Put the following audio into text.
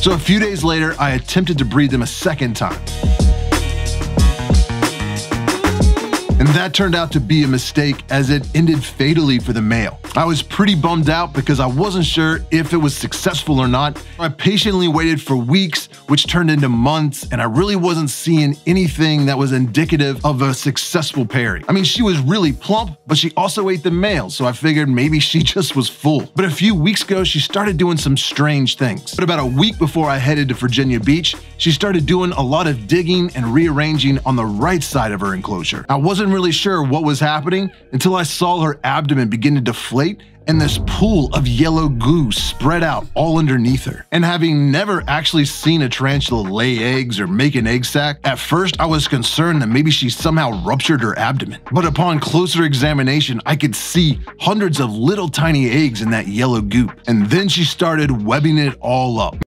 So a few days later, I attempted to breed them a second time. That turned out to be a mistake as it ended fatally for the male. I was pretty bummed out because I wasn't sure if it was successful or not. I patiently waited for weeks, which turned into months, and I really wasn't seeing anything that was indicative of a successful pairing. I mean, she was really plump, but she also ate the male, so I figured maybe she just was full. But a few weeks ago, she started doing some strange things. But about a week before I headed to Virginia Beach, she started doing a lot of digging and rearranging on the right side of her enclosure. I wasn't really sure what was happening until I saw her abdomen begin to deflate and this pool of yellow goo spread out all underneath her. And having never actually seen a tarantula lay eggs or make an egg sac, at first I was concerned that maybe she somehow ruptured her abdomen. But upon closer examination, I could see hundreds of little tiny eggs in that yellow goop. And then she started webbing it all up.